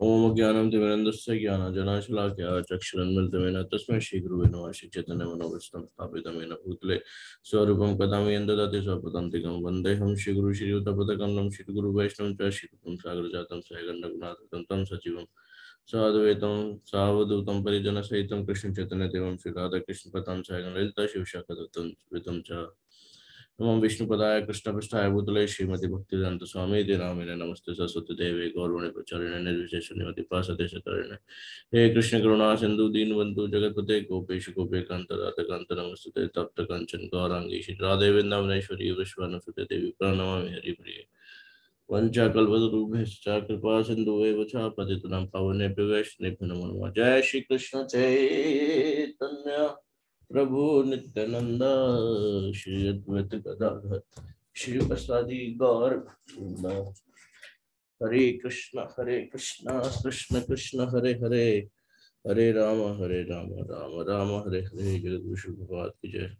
ओम ज्ञानं तिमिरन्दस्य ज्ञानजनाशलाकया चक्षुरन्मिलितमेन तस्मै श्रीगुरुवे नमः श्रीचैतन्यमनोभीष्टं स्थापितमेन भूतले स्वरूपं कदामि यन्ददति स्वपदान्तिकं वन्देऽहं श्रीगुरु श्रीयुतपदकमलं श्रीगुरुवैष्णवं च श्रीरूपं सागरजातं सहगण्डगुणाथतं तं सचिवं साधुवेतं सावधूतं परिजनसहितं कृष्णचैतन्यदेवं श्रीराधाकृष्णपतां सहगण ललिता शिवशाखदत्तं च नमो विष्णुपदाय कृष्णपृष्ठाय भूतले श्रीमती भक्तिवेदांत स्वामी इति नामिने नमस्ते सरस्वती देवे गौरवणे प्रचारिणे निर्विशेष निमति पासते शतरिणे हे कृष्ण करुणा सिंधु दीनबंधु जगतपते, गोपेश गोपेकांत राधकांत नमस्ते तप्त कंचन गौरांगी श्री राधे वृंदावनेश्वरी विश्वानुसुते, देवी, प्रणमामि, हरिप्रिये। वंशाकल्पतरुभ्यश्च कृपा सिन्धु एव च, पतितनां पावनेभ्यो नमो नमः। जय श्री कृष्ण चैतन्य। प्रभु नित्यानंद, श्री अद्वैत गदाधर, श्री प्रसादी गौर हरे कृष्ण हरे कृष्ण कृष्ण कृष्ण, हरे हरे। हरे राम हरे राम राम राम, हरे हरे। जगत विष्णु भगवान की जय।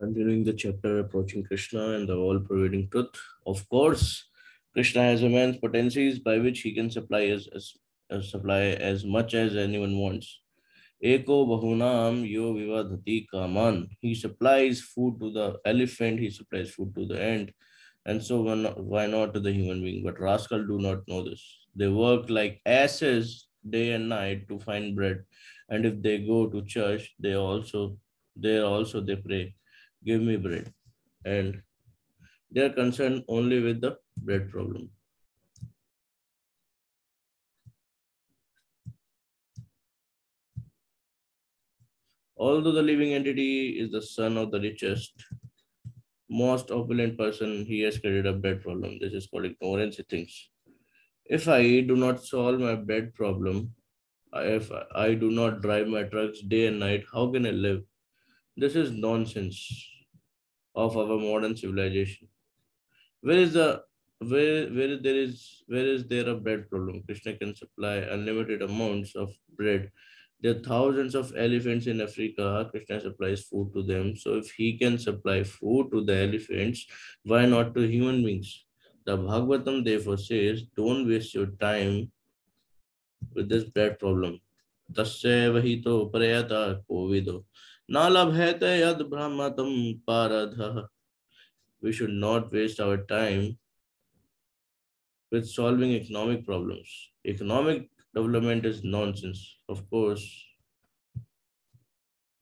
Continuing the chapter approaching Krishna and the all pervading truth. Of course, Krishna has immense potencies by which he can supply as, as, as supply as much as anyone wants. Eko bahunam yo vivadhati kaman. He supplies food to the elephant, he supplies food to the ant, and so why not, why not to the human being? But rascal do not know this. They work like asses day and night to find bread, and if they go to church, they also there also they pray, give me bread, and they are concerned only with the bread problem. Although the living entity is the son of the richest, most opulent person, he has created a bread problem. This is called ignorance, he thinks. If I do not solve my bread problem, if I do not drive my trucks day and night, how can I live? This is nonsense of our modern civilization. Where is the where where there is where is there a bread problem? Krishna can supply unlimited amounts of bread. There are thousands of elephants in Africa. Krishna supplies food to them. So if he can supply food to the elephants, why not to human beings? The Bhagavatam therefore says, don't waste your time with this bread problem. तस्य वही तो प्रयता कोविदो न लभेत यद ब्रह्मतम पारधः we should not waste our time with solving economic problems. Economic development is nonsense. Of course,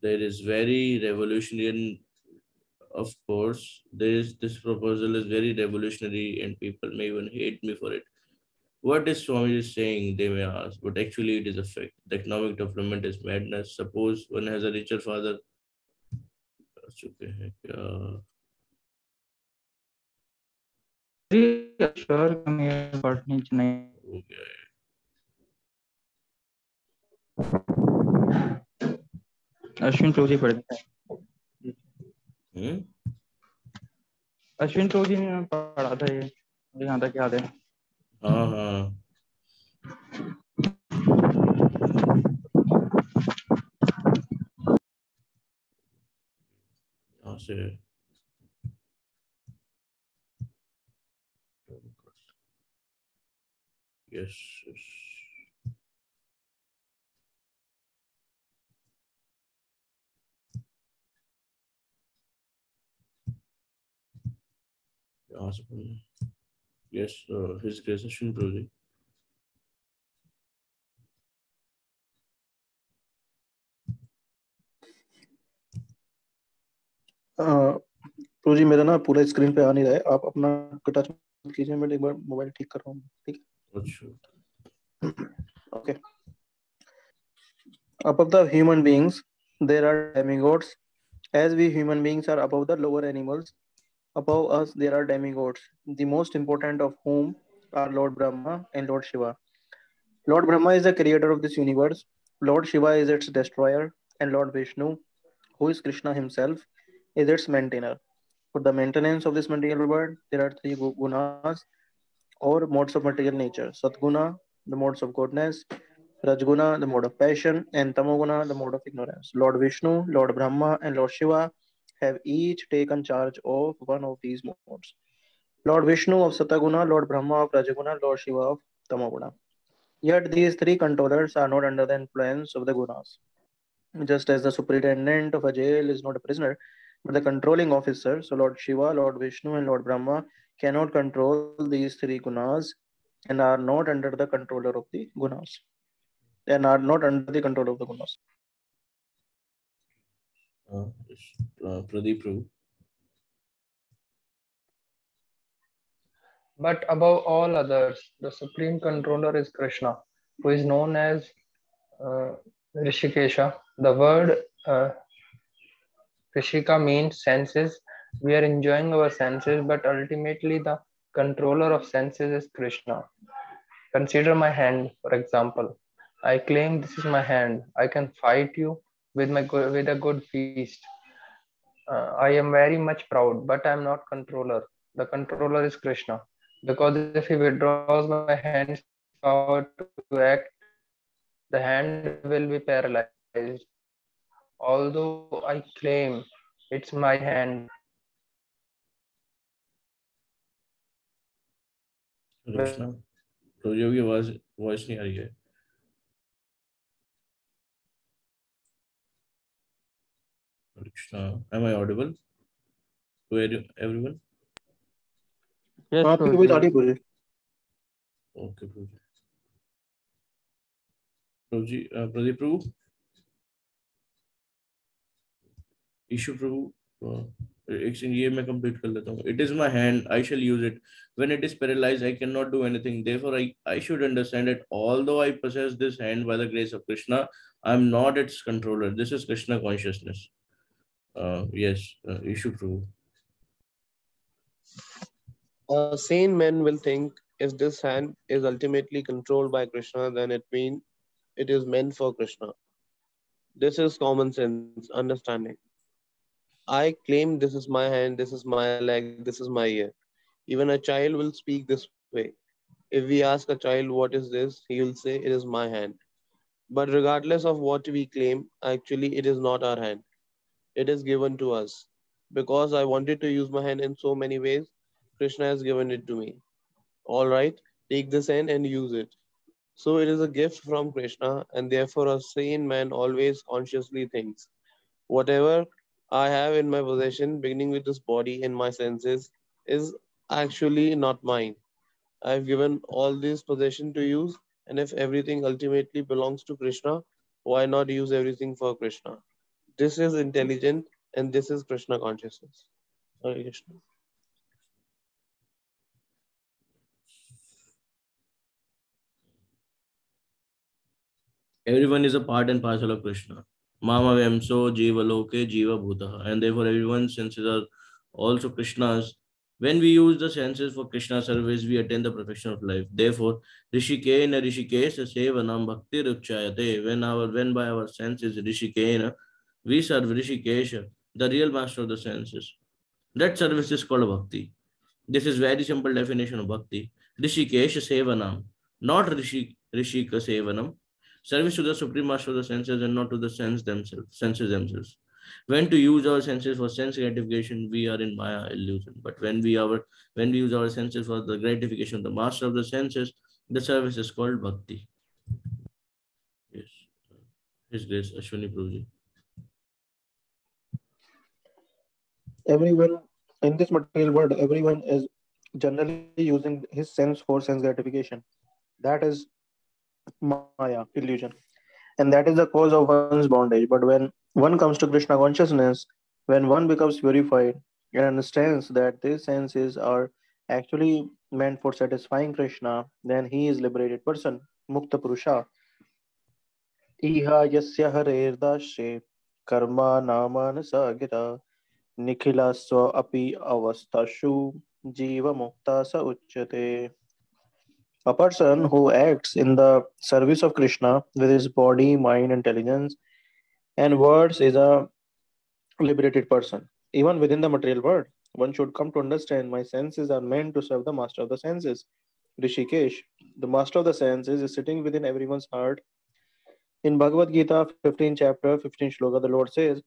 there is very revolutionary. Of course, there is this proposal is very revolutionary, and people may even hate me for it. What is Swami saying? They may ask, but actually it is a fact. The economic development is madness. Suppose one has a richer father. हैं हो है अश्विन जी पढ़ते हैं हम्म? अश्विन जी ने पढ़ा था ये मुझे यहाँ तक याद है Uh huh. Yes, yes. Awesome. yes, uh, his graduation project. Uh, तो जी मेरा ना पूरा स्क्रीन पे आ नहीं रहा है। आप अपना टच कीजिए मैं एक बार मोबाइल ठीक कर रहा हूँ। ठीक okay above the human beings there are demigods as we human beings are above the lower animals above us there are demigods the most important of whom are lord brahma and lord shiva Lord Brahma is the creator of this universe. Lord Shiva is its destroyer, and Lord Vishnu, who is Krishna himself, is its maintainer. For the maintenance of this material world, there are three gunas or modes of material nature. Satguna, the modes of goodness, Rajguna, the mode of passion, and Tamoguna, the mode of ignorance. Lord Vishnu, Lord Brahma, and Lord Shiva have each taken charge of one of these modes. Lord Vishnu of Sataguna, Lord Brahma of Rajaguna, Lord Shiva of Tamoguna. Yet these three controllers are not under the influence of the gunas. Just as the superintendent of a jail is not a prisoner, but the controlling officer, so Lord Shiva, Lord Vishnu, and Lord Brahma cannot control these three gunas and are not under the controller of the gunas and are not under the control of the gunas. Uh, Pradeep Prabhu. But above all others, the supreme controller is Krishna, who is known as uh, Rishikesha. The word uh, Rishika means senses. We are enjoying our senses, but ultimately the controller of senses is Krishna. Consider my hand, for example. I claim this is my hand. I can fight you with my with a good feast. Uh, I am very much proud, but I am not controller. The controller is Krishna, because if he withdraws my hand's power to act, the hand will be paralyzed. Although I claim it's my hand. Krishna तो जो भी आवाज voice नहीं आ रही है Krishna. Am I audible to everyone? Yes, Prabhu is audible. Okay, Prabhu. Prabhuji, uh, Pradeep Prabhu? Issue Prabhu? Uh, exchange ये मैं complete कर लेता हूँ it is my hand I shall use it when it is paralyse I can not do anything therefore I I should understand it although I possess this hand by the grace of Krishna I am not its controller this is Krishna consciousness uh yes uh, issue true A sane man will think if this hand is ultimately controlled by Krishna, then it means it is meant for Krishna. This is common sense understanding. I claim this is my hand, this is my leg, this is my ear. Even a child will speak this way. If we ask a child, What is this? he will say, It is my hand. But regardless of what we claim, actually, it is not our hand. It is given to us. Because I wanted to use my hand in so many ways, Krishna has given it to me. All right, take this hand and use it. So it is a gift from Krishna, and therefore a sane man always consciously thinks, whatever I have in my possession, beginning with this body and my senses, is actually not mine. I've given all this possession to use, and if everything ultimately belongs to Krishna, why not use everything for Krishna? This is intelligent, and this is Krishna consciousness. Hare Krishna. everyone is a part and parcel of krishna. Mama vemso jiva loke jiva bhuta and therefore everyone's senses are also krishna's. When we use the senses for krishna service we attain the perfection of life. Therefore rishikena rishikesha sevanam bhakti rukchayate. When our when by our senses rishikena we serve rishikesha the real master of the senses. That service is called bhakti. This is very simple definition of bhakti. Rishikesha sevanam not rishi rishika sevanam. Service to the supreme master of the senses and not to the sense themselves senses themselves. When to use our senses for sense gratification we are in maya illusion. But when we our when we use our senses for the gratification of the master of the senses the service is called bhakti. Yes. His grace ashwini prabhuji everyone in this material world everyone is generally using his sense for sense gratification. That is maya illusion. And that is the cause of one's bondage. But when one comes to krishna consciousness when one becomes purified and understands that these senses are actually meant for satisfying krishna then he is liberated person mukta purusha. Iha yasya haredashe karma naman sagita निखिलस्व अपि अवस्थसु जीव मुक्ता स उच्यते। A person who acts in the service of Krishna with his body mind intelligence and words is a liberated person even within the material world one should come to understand my senses are meant to serve the master of the senses Hrishikesh the master of the senses is sitting within everyone's heart in Bhagavad Gita 15 chapter 15 shloka the Lord says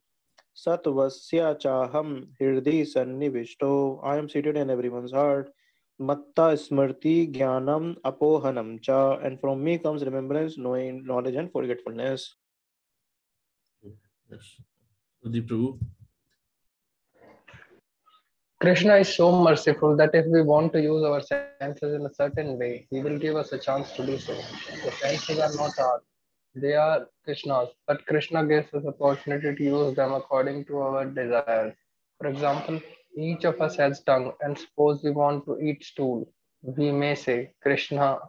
Chaham hirdi sannivishto. I am seated in everyone's heart. Matta smrti jnanam apohanam cha. And from me comes remembrance, knowing, knowledge, and forgetfulness. Yes. Prabhu. Krishna is so merciful that if we want to use our senses in a certain way, He will give us a chance to do so. The senses are not ours, they are Krishna's, but Krishna gives us opportunity to use them according to our desires. For example, each of us has tongue, and suppose we want to eat stool, we may say, Krishna,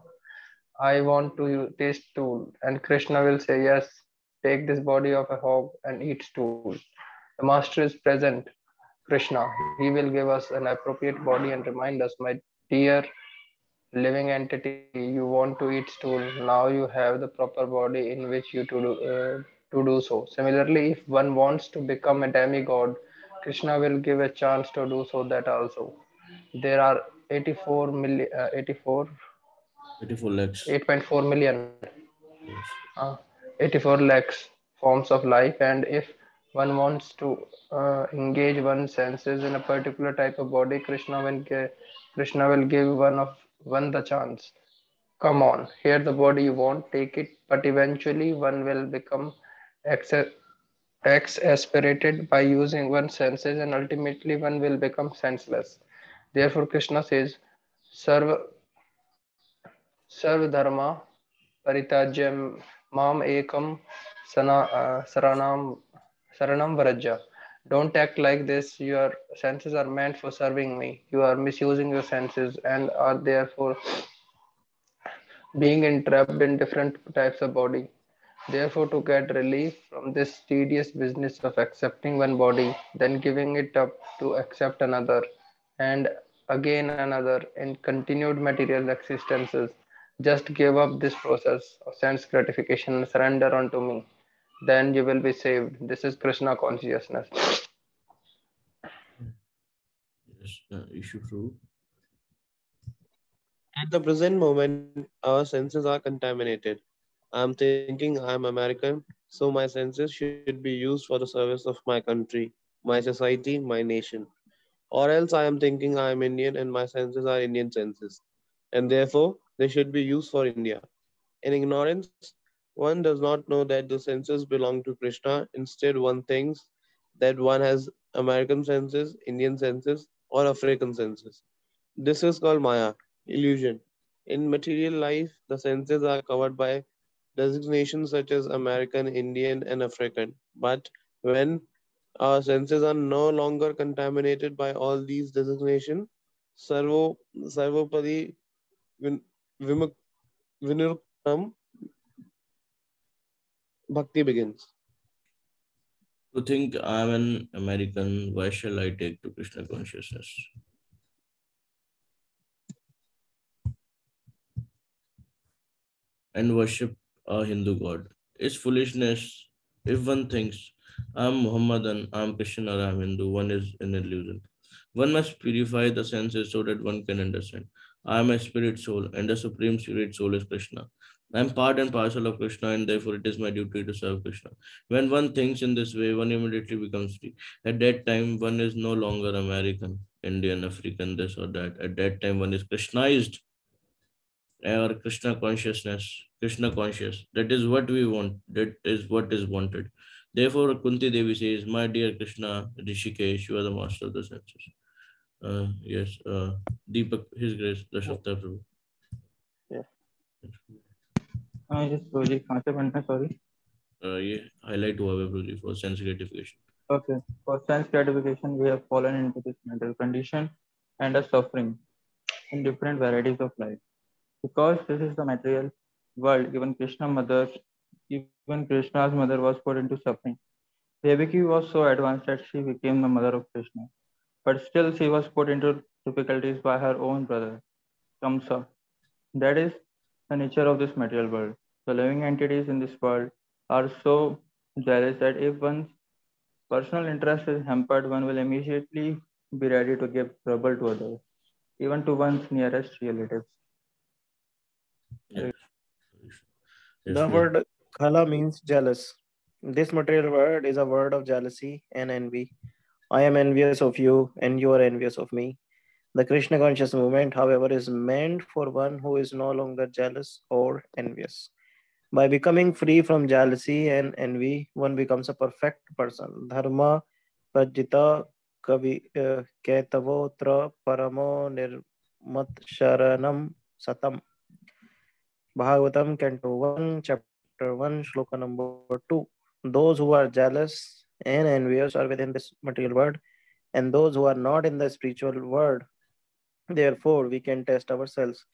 I want to taste stool, and Krishna will say, Yes, take this body of a hog and eat stool. The master is present, Krishna. He will give us an appropriate body and remind us, my dear living entity, you want to eat stool. Now you have the proper body in which you to do, uh, to do so. Similarly, if one wants to become a demigod, Krishna will give a chance to do so that also. There are 84 million, uh, 84, 84 lakhs. 8.4 million Yes. uh, 84 lakhs forms of life and if one wants to uh, engage one's senses in a particular type of body krishna will give krishna will give one of one the chance. Come on, hear the word you want, take it, but eventually one will become ex exasperated by using one's senses and ultimately one will become senseless. Therefore, Krishna says, "Serve, serve Dharma Paritajyam Mam Ekam Sana, uh, Saranam, Saranam Vraja don't act like this. Your senses are meant for serving me. You are misusing your senses and are therefore being entrapped in different types of body. Therefore to get relief from this tedious business of accepting one body then giving it up to accept another and again another in continued material existences just give up this process of sense gratification and surrender unto me then you will be saved this is krishna consciousness Yes. Uh, issue true. At the present moment, our senses are contaminated. I'm thinking I'm American, so my senses should be used for the service of my country, my society, my nation. Or else I am thinking I am Indian and my senses are Indian senses, and therefore they should be used for India. In ignorance, one does not know that the senses belong to Krishna. Instead, one thinks that one has American senses, Indian senses, or African senses. This is called Maya, illusion. In material life, the senses are covered by designations such as American, Indian, and African. But when our senses are no longer contaminated by all these designations, Sarvo, Sarvopadi Vin- Vimuk- Viniruktam Bhakti begins. To think I'm an American, why shall I take to Krishna consciousness? And worship a Hindu god It's foolishness. If one thinks I'm Muhammadan, I'm Christian, or I'm Hindu, one is an illusion. One must purify the senses so that one can understand. I am a spirit soul, and the supreme spirit soul is Krishna. I am part and parcel of Krishna, and therefore it is my duty to serve Krishna. When one thinks in this way, one immediately becomes free. At that time, one is no longer American, Indian, African, this or that. At that time, one is Krishnaized or Krishna consciousness, Krishna conscious. That is what we want. That is what is wanted. Therefore, Kunti Devi says, My dear Krishna, Rishikesh, you are the master of the senses. Uh, yes, uh, Deepak, His Grace, Dashafta Prabhu. Yeah. हाँ ये project कहाँ से बनना sorry Uh, ये highlight हुआ है Prabhu for sense gratification. Okay. For sense gratification, we have fallen into this mental condition and are suffering in different varieties of life. Because this is the material world, even Krishna mother, even Krishna's mother was put into suffering. Devaki was so advanced that she became the mother of Krishna. But still she was put into difficulties by her own brother, Kamsa. That is the nature of this material world. The living entities in this world are so jealous that if one's personal interest is hampered, one will immediately be ready to give trouble to others, even to one's nearest relatives. Yes. The Yes, word khala means jealous. This material word is a word of jealousy and envy. I am envious of you, and you are envious of me. The Krishna conscious movement, however, is meant for one who is no longer jealous or envious. By becoming free from jealousy and envy, one becomes a perfect person. Dharma prajita kavi uh, ketavotra paramo nirmat sharanam satam. Bhagavatam, Canto 1, Chapter 1, Shloka number 2. Those who are jealous and envious are within this material world, and those who are not in the spiritual world. Therefore, we can test ourselves.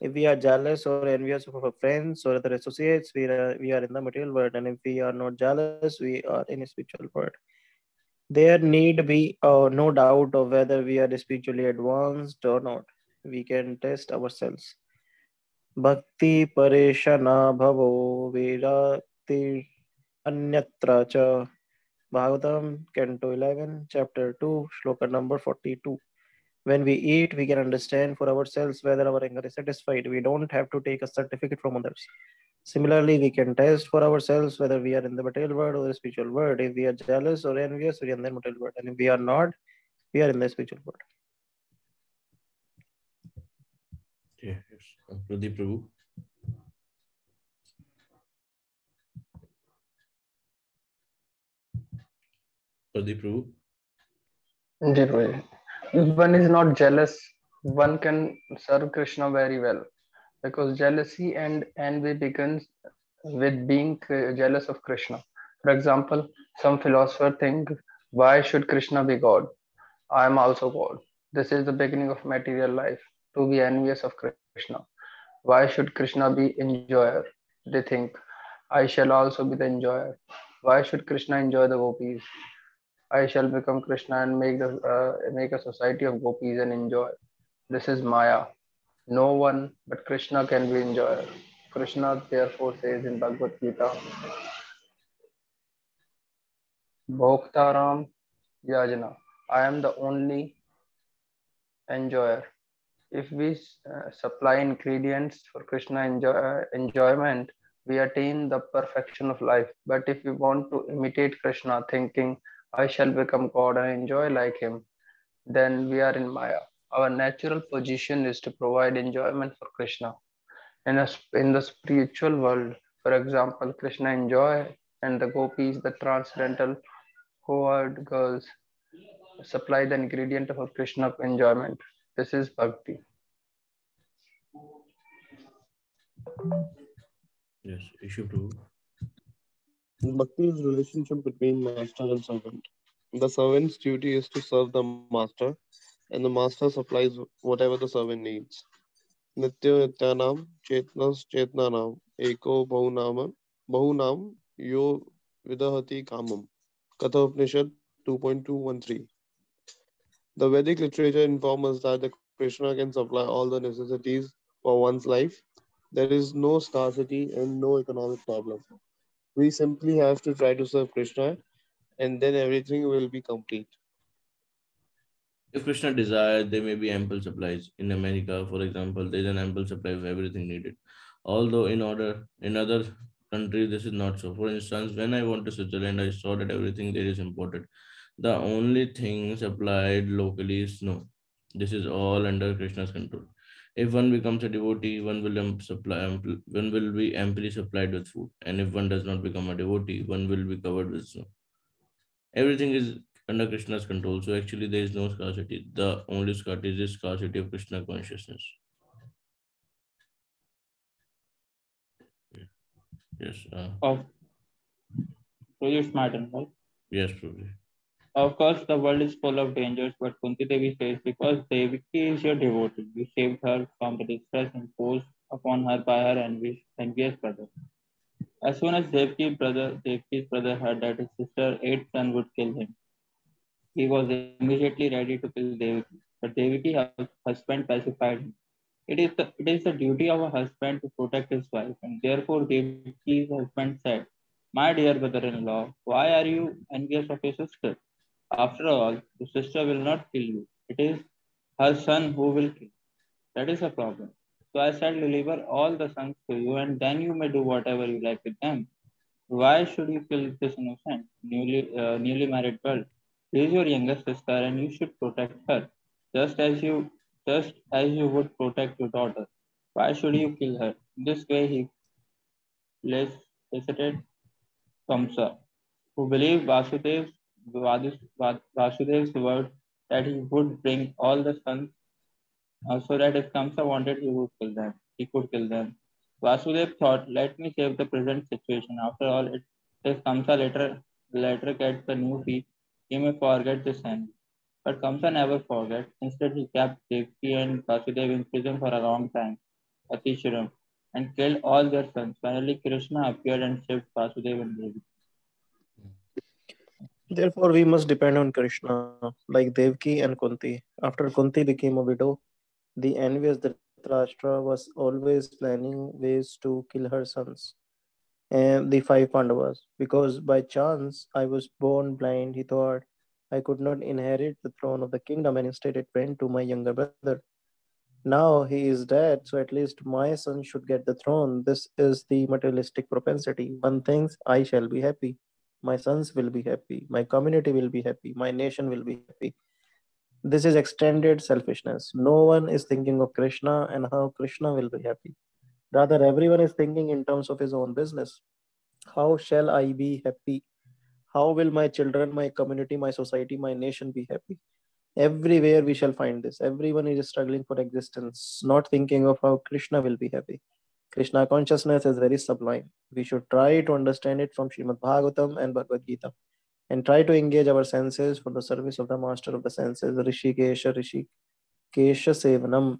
If we are jealous or envious of our friends or other associates, we are, we are in the material world. And if we are not jealous, we are in a spiritual world. There need be uh, no doubt of whether we are spiritually advanced or not. We can test ourselves. Bhakti Parishana Bhavo Virati Anyatra Cha Bhagavatam, Canto 11, Chapter 2, Shloka number 42. When we eat, we can understand for ourselves whether our anger is satisfied. We don't have to take a certificate from others. Similarly, we can test for ourselves whether we are in the material world or the spiritual world. If we are jealous or envious, we are in the material world. And if we are not, we are in the spiritual world. Yeah, yes. Pradeep Prabhu. Pradeep Prabhu. If one is not jealous, one can serve Krishna very well because jealousy and envy begins with being jealous of Krishna. For example, some philosopher think, why should Krishna be God? I am also God. This is the beginning of material life, to be envious of Krishna. Why should Krishna be enjoyer? They think, I shall also be the enjoyer. Why should Krishna enjoy the gopis? I shall become Krishna and make the uh, make a society of gopis and enjoy. This is Maya. No one but Krishna can be enjoyer. Krishna therefore says in Bhagavad Gita, Bhoktaram Yajna. I am the only enjoyer. If we uh, supply ingredients for Krishna enjoy, uh, enjoyment, we attain the perfection of life. But if we want to imitate Krishna, thinking I shall become God and enjoy like Him, then we are in Maya. Our natural position is to provide enjoyment for Krishna. In, a, in the spiritual world, for example, Krishna enjoy and the gopis, the transcendental coward girls, supply the ingredient of Krishna enjoyment. This is bhakti. Yes, Ishu Prabhu. Bhakti is relationship between master and servant. The servant's duty is to serve the master, and the master supplies whatever the servant needs. Nitya Nityanam Chetnas Chetnanam Eko Bahunam Bahunam Yo Vidahati Kamam. Katha Upanishad 2.213. The Vedic literature informs us that the Krishna can supply all the necessities for one's life. There is no scarcity and no economic problem. We simply have to try to serve Krishna and then everything will be complete. If Krishna desired, there may be ample supplies. In America, for example, there is an ample supply of everything needed. Although in order in other countries, this is not so. For instance, when I went to Switzerland, I saw that everything there is imported. The only thing supplied locally is snow. This is all under Krishna's control. If one becomes a devotee, one will supply one will be amply supplied with food, and if one does not become a devotee, one will be covered with snow. Everything is under Krishna's control, so actually there is no scarcity. The only scarcity is scarcity of Krishna consciousness. Yes, uh, Of matter, right? yes, probably. Of course, the world is full of dangers, but Kunti Devi says, because Devaki is your devotee, you saved her from the distress imposed upon her by her envious, envious brother. As soon as Devki's brother, Devki's brother heard that his sister eighth son would kill him, he was immediately ready to kill Devaki. But Devaki, her husband, pacified him. It is the it is the duty of a husband to protect his wife, and therefore Devki's husband said, My dear brother-in-law, why are you envious of your sister? After all, your sister will not kill you. It is her son who will kill. That is a problem. So I shall deliver all the sons to you, and then you may do whatever you like with them. Why should you kill this innocent, newly uh, newly married girl? She is your youngest sister, and you should protect her, just as you just as you would protect your daughter. Why should you kill her? This way he visited Kamsa, who believed Vasudev's, Vasudev's word that he would bring all the sons uh, so that if Kamsa wanted, he would kill them. He could kill them. Vasudev thought, let me save the present situation. After all, it, if Kamsa later, later gets the new feet, he may forget this end. But Kamsa never forget. Instead, he kept Devki and Vasudev in prison for a long time, Atishuram, and killed all their sons. Finally, Krishna appeared and saved Vasudev and Devi. Therefore, we must depend on Krishna, like Devki and Kunti. After Kunti became a widow, the envious Dhritarashtra was always planning ways to kill her sons and the five Pandavas. Because by chance I was born blind, he thought I could not inherit the throne of the kingdom, and instead it went to my younger brother. Now he is dead, so at least my son should get the throne. This is the materialistic propensity. One thinks I shall be happy, my sons will be happy, my community will be happy, my nation will be happy this is extended selfishness. No one is thinking of Krishna and how Krishna will be happy. Rather, everyone is thinking in terms of his own business. How shall I be happy? How will my children, my community, my society, my nation be happy? Everywhere we shall find this. Everyone is struggling for existence, not thinking of how Krishna will be happy. Krishna consciousness is very sublime. We should try to understand it from Srimad Bhagavatam and Bhagavad Gita and try to engage our senses for the service of the master of the senses, Rishikesha, Rishikesha Sevanam,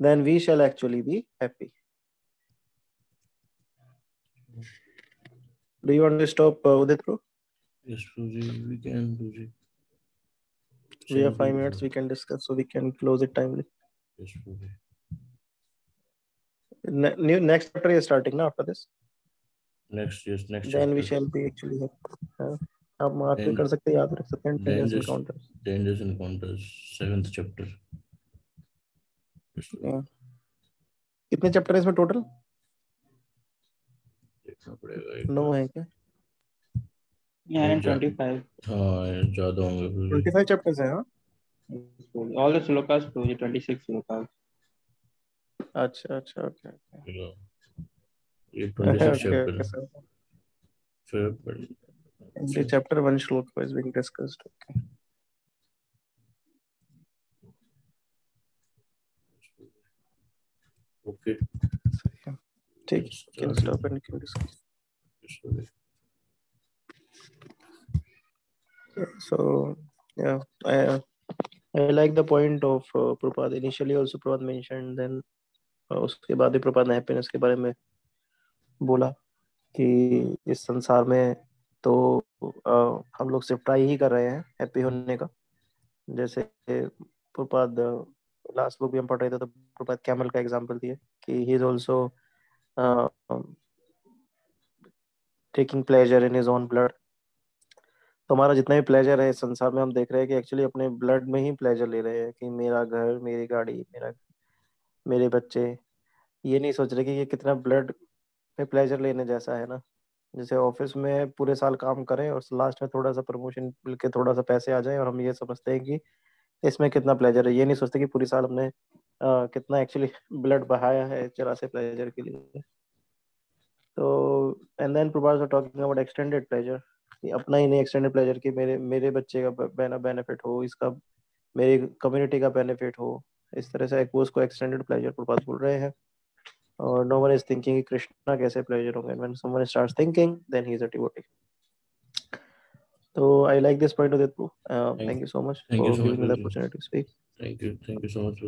then we shall actually be happy. Do you want to stop, uh, Udit bro? Yes, Puji, we can, Puji. We have five minutes, we can discuss, so we can close it timely. Yes, Puji. next chapter is starting now after this? Next yes next then chapter. we shall be actually uh, आप mark भी कर सकते हैं याद रख सकते dangerous encounters dangerous encounters seventh chapter कितने chapter हैं इसमें टोटल देखना पड़ेगा नो है क्या? हाँ, यार ट्वेंटी फाइव ज़्यादा होंगे ट्वेंटी फाइव चैप्टर्स हैं हाँ? All the slokas project twenty six slokas अच्छा अच्छा ओके Yeah. ये twenty six okay chapter okay sir फिर पर- every chapter one shloka is being discussed okay okay ठीक can stop and can discuss Sorry. so yeah i i like the point of uh, Prabhupada initially also Prabhupada mentioned then uh, उसके बाद भी प्रपाद ने happiness के बारे में बोला कि इस संसार में तो uh, हम लोग सिर्फ़ ट्राई ही कर रहे हैं हैप्पी होने का। जैसे प्रपाद लास्ट बुक भी हम पढ़ रहे थे तो प्रपाद कैमल का एग्जांपल दिए कि he is also taking pleasure in his own blood तो हमारा जितना भी प्लेजर है संसार में हम देख रहे हैं कि एक्चुअली अपने ब्लड में ही प्लेजर ले रहे हैं कि मेरा घर मेरी गाड़ी मेरा मेरे बच्चे ये नहीं सोच रहे कि ये कितना ब्लड में प्लेजर लेने जैसा है ना। जैसे ऑफ़िस में पूरे साल काम करें और लास्ट में थोड़ा सा प्रमोशन मिल के थोड़ा सा पैसे आ जाए और हम ये समझते हैं कि इसमें कितना प्लेजर है। ये नहीं सोचते कि पूरी साल हमने uh, कितना एक्चुअली ब्लड बहाया है जरा से प्लेजर के लिए। तो and then are talking about extended pleasure अपना ही नहीं एक्सटेंडेड प्लेजर कि मेरे मेरे बच्चे का बेनिफिट हो इसका मेरी कम्युनिटी का बेनिफिट हो। इस तरह से वो उसको एक्सटेंडेड प्लेजर प्रभास बोल रहे हैं। और no one is thinking Krishna कैसे प्लेजर होंगे। When someone starts thinking then he is a devotee तो I like this point of that thank you so much Thank you for so much, giving me the opportunity to speak thank you thank you so much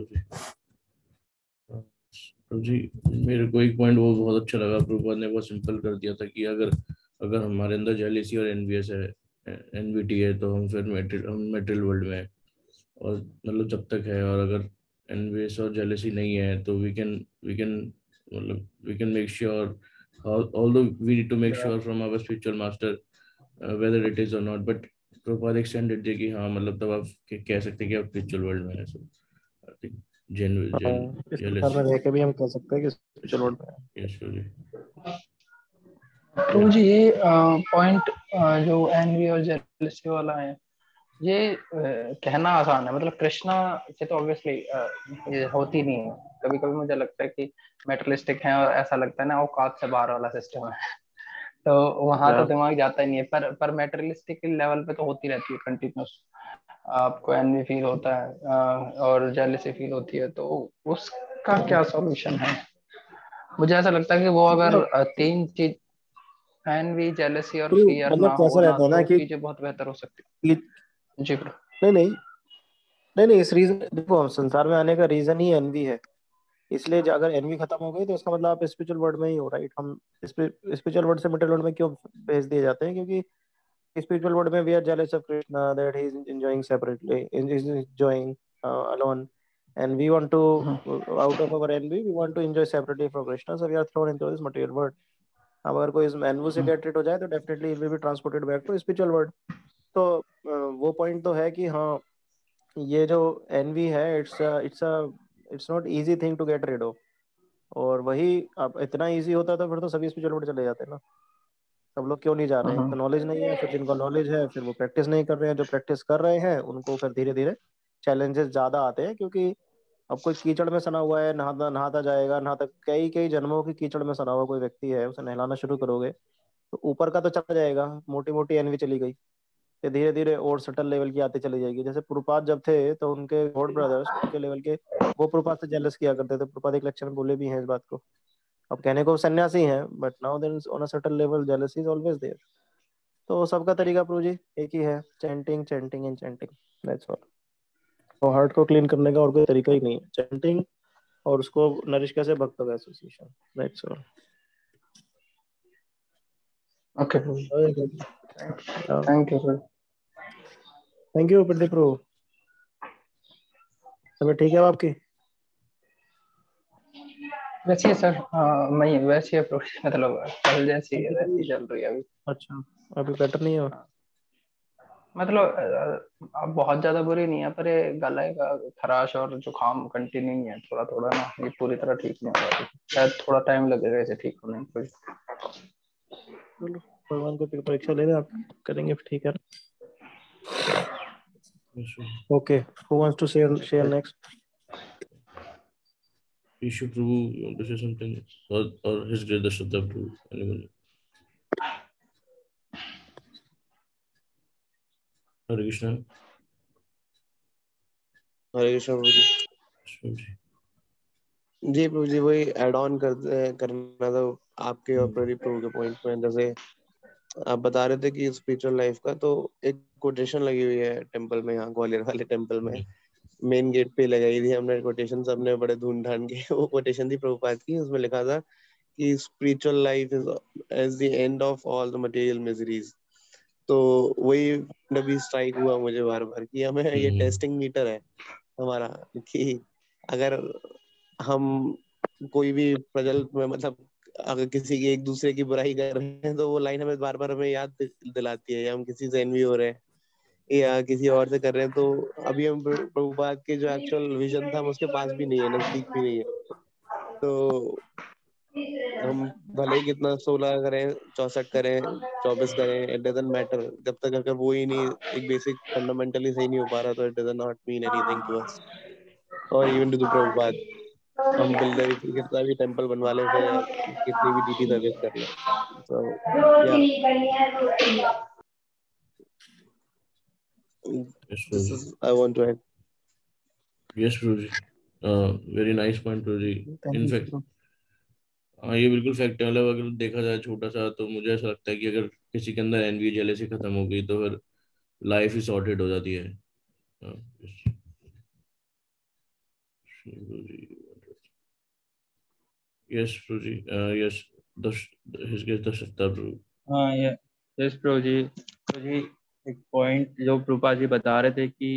Prabhu ji मेरे को एक point वो बहुत अच्छा लगा। प्रभुपाद ने बहुत सिंपल कर दिया था कि अगर अगर हमारे अंदर जेलिसी और एनवीएस है एनवीटी है तो हम फिर मेटेरियल हम मेटेरियल वर्ल्ड में हैं। और मतलब जब तक है और अगर envious or jealousy नहीं है तो we can we can मतलब we can make sure although we need to make sure from our spiritual master uh, whether it is or not but Prabhupada extended थे कि हाँ मतलब तब आप कह सकते हैं कि आप स्पिरिचुअल वर्ल्ड में हैं so I think genuine jealous में रह के भी हम कह सकते हैं कि स्पिरिचुअल वर्ल्ड में यस जी। तो मुझे ये पॉइंट जो एनवी और जेलसी वाला है ये कहना आसान है। मतलब कृष्णा से तो ऑब्वियसली ये होती नहीं है। कभी कभी मुझे लगता है कि मेटलिस्टिक है और ऐसा लगता है ना औकात से बाहर वाला सिस्टम है। तो वहाँ तो दिमाग जाता ही नहीं है। पर पर मेटेरियलिस्टिक लेवल पे तो होती रहती है कंटिन्यूस आपको एनवी फील होता है और जेलसी फील होती है तो उसका क्या सॉल्यूशन है? मुझे ऐसा लगता है कि वो अगर तीन चीज़ एनवी जेलसी और फियर मतलब ना है ना कि चीज़ें बहुत बेहतर हो सकती है। जी ब्रो नहीं नहीं नहीं नहीं इस रीजन देखो संसार में आने का रीजन ही एनवी है इसलिए अगर एनवी खत्म हो गई तो इसका मतलब आप स्पिरिचुअल वर्ल्ड में ही हो राइट हम स्पिरिचुअल वर्ल्ड से मिडिल वर्ल्ड में क्यों भेज दिए जाते हैं क्योंकि spiritual world में are jealous of Krishna that he is enjoying separately is enjoying uh, alone and we want to out of our envy we want to enjoy separately from Krishna so we are thrown into this material world अब अगर कोई इस एनवू से gate हो जाए तो definitely it will be transported back to spiritual world तो वो पॉइंट तो है कि हाँ ये जो एनवी है it's it's a it's not easy thing to get rid of और वही अब इतना इजी होता तो फिर तो सभी स्पिरिचुअल चले जाते ना। सब लोग क्यों नहीं जा रहे हैं? तो नॉलेज नहीं है फिर जिनको नॉलेज है फिर वो प्रैक्टिस नहीं कर रहे हैं जो प्रैक्टिस कर रहे हैं उनको फिर धीरे धीरे चैलेंजेस ज़्यादा आते हैं क्योंकि अब कोई कीचड़ में सना हुआ है नहाता नहाता जाएगा नहाता कई कई जन्मों की कीचड़ में सना हुआ कोई व्यक्ति है उसे नहलाना शुरू करोगे तो ऊपर का तो चला जाएगा मोटी मोटी एनवी चली गई। फिर धीरे धीरे और सटल लेवल की आते चली जाएगी। जैसे पुरुपात जब थे तो उनके गॉड ब्रदर्स उनके लेवल के वो पुरुपात से जेलस किया करते थे। पुरुपात एक लेक्चर में बोले भी हैं इस बात को। अब कहने को सन्यासी हैं but now there on a certain level jealousy is always there तो सबका तरीका प्रू जी एक ही है chanting chanting and chanting that's all और हार्ट को क्लीन करने का और कोई तरीका ही नहीं है। चैंटिंग और उसको नरिश कैसे? भक्त का association that's all okay thank you sir thank you Pradeep pro सब ठीक है आपकी। वैसे सर। हाँ मैं वैसे मतलब कल जैसी वैसी चल रही है अभी। अच्छा अभी बेटर नहीं है? मतलब अब बहुत ज़्यादा बुरी नहीं है पर ये गले का खराश और जुकाम कंटिन्यू ही है थोड़ा थोड़ा ना ये पूरी तरह ठीक नहीं हो रहा शायद थोड़ा टाइम लगेगा इसे ठीक होने में चलो। भगवान को फिर परीक्षा ले रहे आप करेंगे ठीक है okay who wants to share share next Ishu Prabhu, you want to say something? Or, or His Grace Shraddha Prabhu? Anyone? Hare Krishna. Hare Krishna Prabhu ji ji Prabhu ji वही एड ऑन कर करना था आपके और प्रदीप प्रभु के point में जैसे आप बता रहे थे कि स्पिरिचुअल लाइफ का तो एक कोटेशन लगी हुई है टेंपल में यहाँ ग्वालियर वाले टेंपल में। मेन गेट पे लगाई थी हमने कोटेशन सबने बड़े धूम ढान के वो कोटेशन थी प्रभुपाद की। उसमें लिखा था कि spiritual life is as the end of all the material miseries तो वही नबी स्ट्राइक हुआ मुझे बार बार कि हमें ये टेस्टिंग मीटर है हमारा कि अगर हम कोई भी प्रजल में मतलब अगर किसी की एक दूसरे की बुराई कर रहे हैं तो वो लाइन हमें बार बार हमें याद दिलाती है, या हम किसी से एनवी हो रहे हैं, या किसी और से कर रहे हैं तो अभी हम प्रभुपाद के जो एक्चुअल विजन था, हम उसके पास भी नहीं है, नज़दीक भी नहीं है। तो हम भले ही कितना सोलह करें, चौसठ करें, चौबीस करें इट डजंट मैटर जब तक अगर वो ही नहीं, एक बेसिक फंडामेंटली सही नहीं हो पा रहा तो it doesn't not mean anything to us और इवन टू द प्रभुपाद हम बिल्डर कितना भी टेंपल बनवा ले फिर कितनी भी डीटी सर्विस कर ले। तो is I want to add. Yes, Prabhuji. Uh, very nice point, Prabhuji. In fact, हाँ ये बिल्कुल फैक्ट है। मतलब अगर देखा जाए छोटा सा तो मुझे ऐसा लगता है कि अगर किसी के अंदर एनवी जेलेसी खत्म हो गई तो फिर लाइफ ही सॉर्टेड हो जाती है। हाँ, yes. Prabhuji. Uh, yes, the his guess the Shraddha Prabhu. हाँ ये यस प्रो जी जी एक पॉइंट जो प्रूपा जी बता रहे थे कि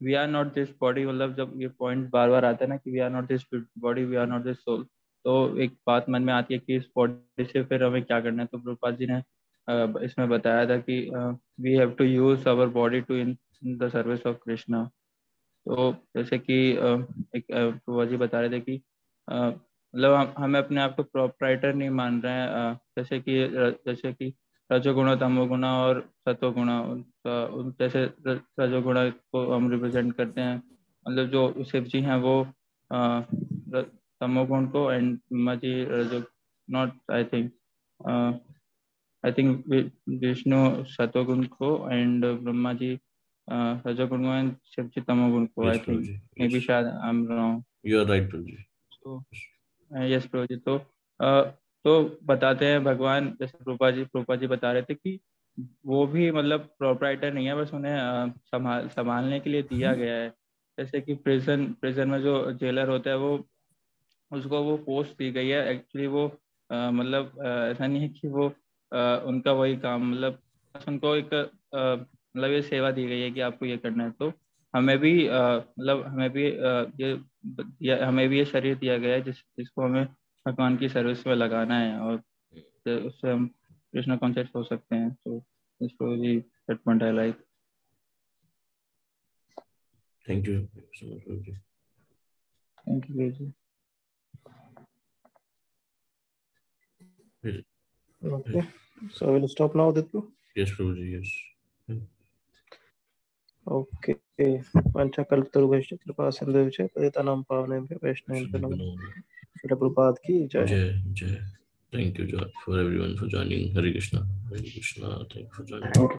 we are not this body मतलब जब ये पॉइंट बार बार आता है ना कि we are not this body we are not this soul तो एक बात मन में आती है कि इस बॉडी से फिर हमें क्या करना है तो प्रभुपाद जी ने इसमें बताया था कि we have to use our body to in the service of Krishna तो जैसे कि एक प्रभुपाद जी बता रहे थे कि मतलब हम हमें अपने आप को प्रोपराइटर नहीं मान रहे हैं। जैसे कि जैसे कि रजोगुण तमोगुण और सतोगुण उन जैसे रजोगुण को हम रिप्रेजेंट करते हैं। मतलब जो शिव जी हैं वो तमोगुण को एंड मजी रजो not I think I think Vishnu सतोगुण को एंड ब्रह्मा जी रजोगुण को एंड शिव जी तमोगुण को आई थिंक मे बी शायद I am wrong you are right Prabhu ji तो यस प्रभु जी तो तो बताते हैं भगवान जैसे रूपा जी रूपा जी बता रहे थे कि वो भी मतलब प्रोपराइटर नहीं है बस उन्हें संभाल संभालने के लिए दिया गया है। जैसे कि प्रिजन प्रिजन में जो जेलर होता है वो उसको वो पोस्ट दी गई है। एक्चुअली वो मतलब ऐसा नहीं है कि वो आ, उनका वही काम मतलब उनको एक मतलब ये सेवा दी गई है कि आपको ये करना है। तो हमें भी मतलब हमें भी आ, ये हमें भी ये शरीर दिया गया है जिस जिसको हमें भगवान की सर्विस में लगाना है और उससे हम कृष्ण कॉन्सेप्ट हो सकते हैं तो इसको जी स्टेटमेंट है like. Thank you so much thank you ji Okay, so we'll stop now, Dittu. Yes, Prabhuji, yes. Okay पंचकल्पतरुगश्च कृपा सिंधु च पतितानां पावनेभ्यो वैष्णवेभ्यो नमः श्री प्रभुपाद की जय जय thank you for everyone for joining Hare Krishna Hare Krishna thank you for joining